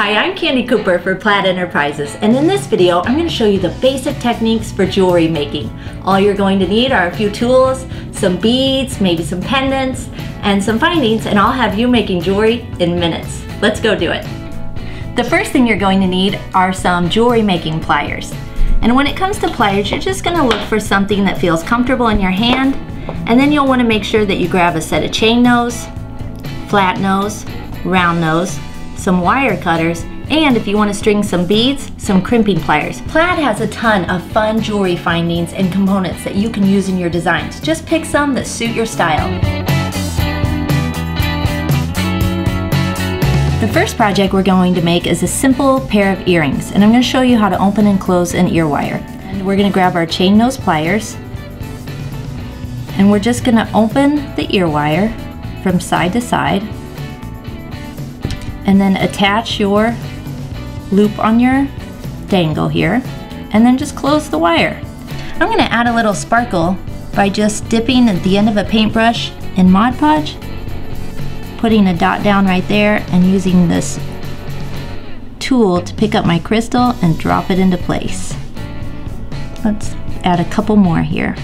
Hi, I'm Candie Cooper for Plaid Enterprises, and in this video, I'm going to show you the basic techniques for jewelry making. All you're going to need are a few tools, some beads, maybe some pendants, and some findings, and I'll have you making jewelry in minutes. Let's go do it. The first thing you're going to need are some jewelry making pliers. And when it comes to pliers, you're just going to look for something that feels comfortable in your hand, and then you'll want to make sure that you grab a set of chain nose, flat nose, round nose, some wire cutters, and if you want to string some beads, some crimping pliers. Plaid has a ton of fun jewelry findings and components that you can use in your designs. Just pick some that suit your style. The first project we're going to make is a simple pair of earrings, and I'm going to show you how to open and close an ear wire. And we're going to grab our chain nose pliers, and we're just going to open the ear wire from side to side and then attach your loop on your dangle here and then just close the wire. I'm going to add a little sparkle by just dipping at the end of a paintbrush in Mod Podge, putting a dot down right there and using this tool to pick up my crystal and drop it into place. Let's add a couple more here.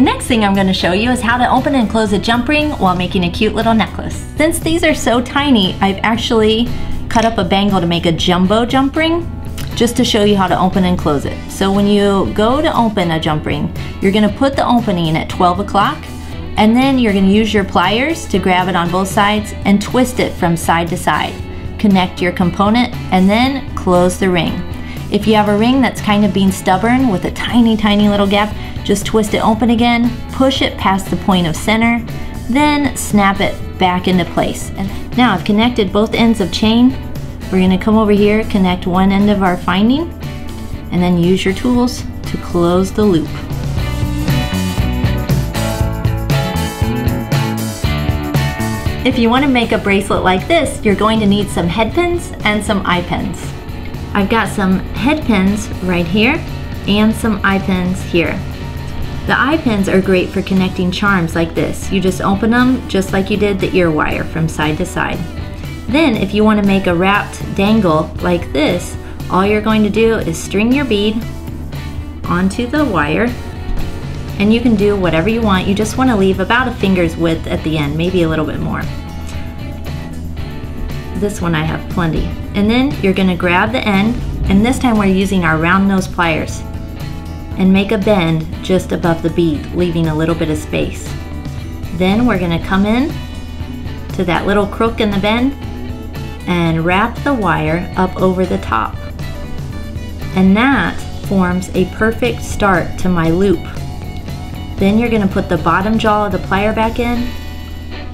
The next thing I'm going to show you is how to open and close a jump ring while making a cute little necklace. Since these are so tiny, I've actually cut up a bangle to make a jumbo jump ring just to show you how to open and close it. So when you go to open a jump ring, you're going to put the opening at 12 o'clock and then you're going to use your pliers to grab it on both sides and twist it from side to side. Connect your component and then close the ring. If you have a ring that's kind of being stubborn with a tiny, tiny little gap, just twist it open again, push it past the point of center, then snap it back into place. And now I've connected both ends of chain. We're gonna come over here, connect one end of our finding, and then use your tools to close the loop. If you want to make a bracelet like this, you're going to need some head pins and some eye pins. I've got some head pins right here and some eye pins here. The eye pins are great for connecting charms like this. You just open them just like you did the ear wire from side to side. Then if you want to make a wrapped dangle like this, all you're going to do is string your bead onto the wire and you can do whatever you want. You just want to leave about a finger's width at the end, maybe a little bit more. This one I have plenty. And then you're going to grab the end and this time we're using our round nose pliers and make a bend just above the bead, leaving a little bit of space. Then we're going to come in to that little crook in the bend and wrap the wire up over the top. And that forms a perfect start to my loop. Then you're going to put the bottom jaw of the plier back in,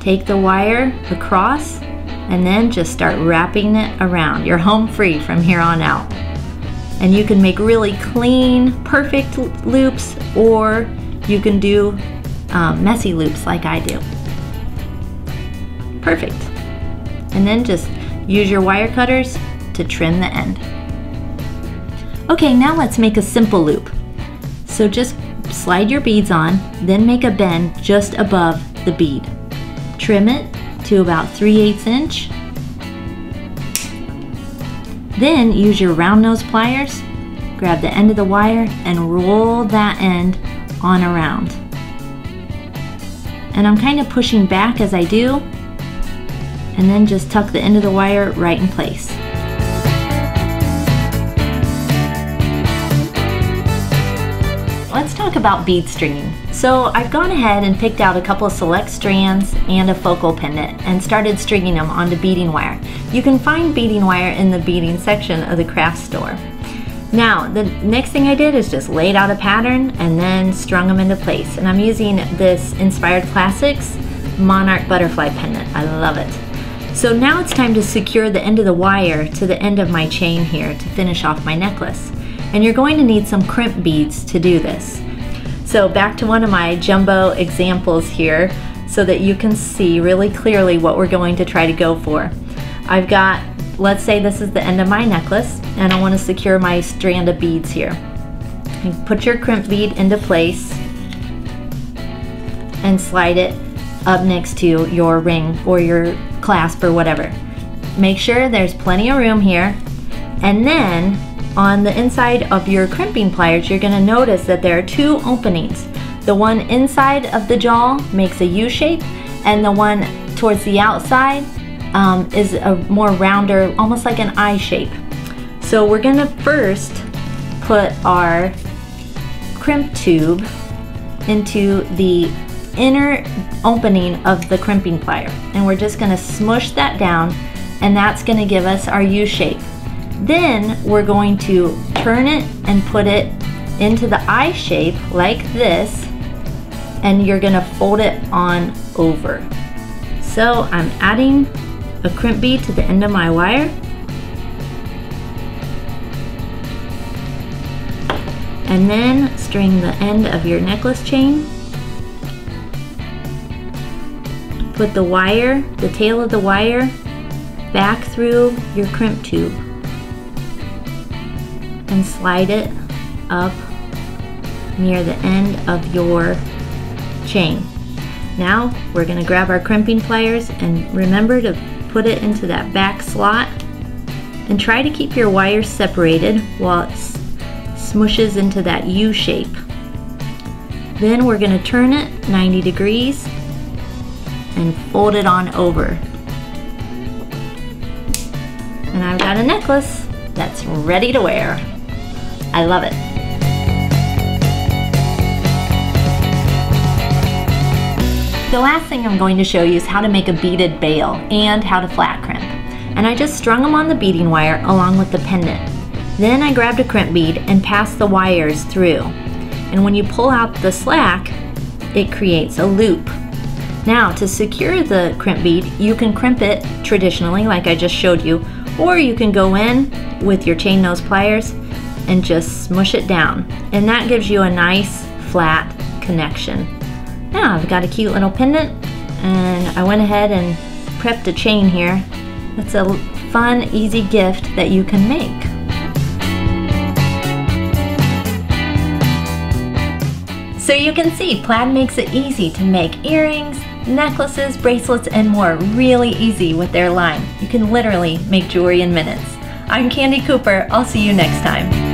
take the wire across, and then just start wrapping it around. You're home free from here on out and you can make really clean, perfect loops, or you can do um, messy loops like I do. Perfect. And then just use your wire cutters to trim the end. Okay, now let's make a simple loop. So just slide your beads on, then make a bend just above the bead. Trim it to about 3 8 inch then use your round nose pliers, grab the end of the wire and roll that end on around. And I'm kind of pushing back as I do, and then just tuck the end of the wire right in place. Let's talk about bead stringing. So I've gone ahead and picked out a couple of select strands and a focal pendant and started stringing them onto beading wire. You can find beading wire in the beading section of the craft store. Now, the next thing I did is just laid out a pattern and then strung them into place. And I'm using this Inspired Classics Monarch Butterfly Pendant. I love it. So now it's time to secure the end of the wire to the end of my chain here to finish off my necklace. And you're going to need some crimp beads to do this. So back to one of my jumbo examples here so that you can see really clearly what we're going to try to go for. I've got let's say this is the end of my necklace and I want to secure my strand of beads here. You put your crimp bead into place and slide it up next to your ring or your clasp or whatever. Make sure there's plenty of room here. And then on the inside of your crimping pliers, you're gonna notice that there are two openings. The one inside of the jaw makes a U shape and the one towards the outside um, is a more rounder, almost like an eye shape. So we're gonna first put our crimp tube into the inner opening of the crimping plier. And we're just gonna smush that down and that's gonna give us our U shape. Then we're going to turn it and put it into the eye shape like this and you're gonna fold it on over. So I'm adding a crimp bead to the end of my wire. And then string the end of your necklace chain. Put the wire, the tail of the wire, back through your crimp tube and slide it up near the end of your chain. Now we're going to grab our crimping pliers and remember to put it into that back slot and try to keep your wires separated while it smushes into that U shape. Then we're going to turn it 90 degrees and fold it on over. And I've got a necklace that's ready to wear. I love it. The last thing I'm going to show you is how to make a beaded bail and how to flat crimp. And I just strung them on the beading wire along with the pendant. Then I grabbed a crimp bead and passed the wires through. And when you pull out the slack, it creates a loop now to secure the crimp bead, you can crimp it traditionally like I just showed you, or you can go in with your chain nose pliers and just smush it down. And that gives you a nice flat connection. Now I've got a cute little pendant and I went ahead and prepped a chain here. It's a fun, easy gift that you can make. So you can see, plaid makes it easy to make earrings, necklaces, bracelets, and more really easy with their line. You can literally make jewelry in minutes. I'm Candie Cooper. I'll see you next time.